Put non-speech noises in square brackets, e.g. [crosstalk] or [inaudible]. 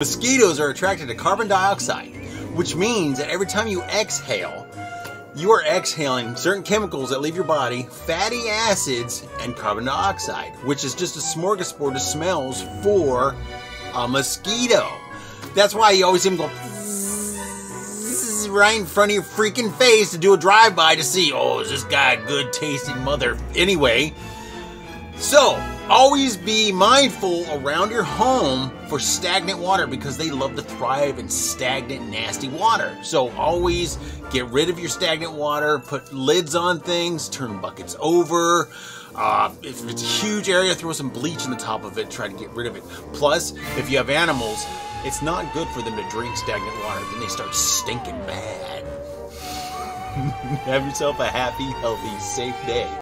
Mosquitoes are attracted to carbon dioxide, which means that every time you exhale, you are exhaling certain chemicals that leave your body, fatty acids, and carbon dioxide, which is just a smorgasbord of smells for a mosquito. That's why you always see them go right in front of your freaking face to do a drive-by to see, oh, is this guy a good tasting mother? Anyway, so always be mindful around your home for stagnant water because they love to thrive in stagnant, nasty water. So always get rid of your stagnant water, put lids on things, turn buckets over. Uh, if it's a huge area, throw some bleach in the top of it, try to get rid of it. Plus, if you have animals, it's not good for them to drink stagnant water. Then they start stinking bad. [laughs] have yourself a happy, healthy, safe day.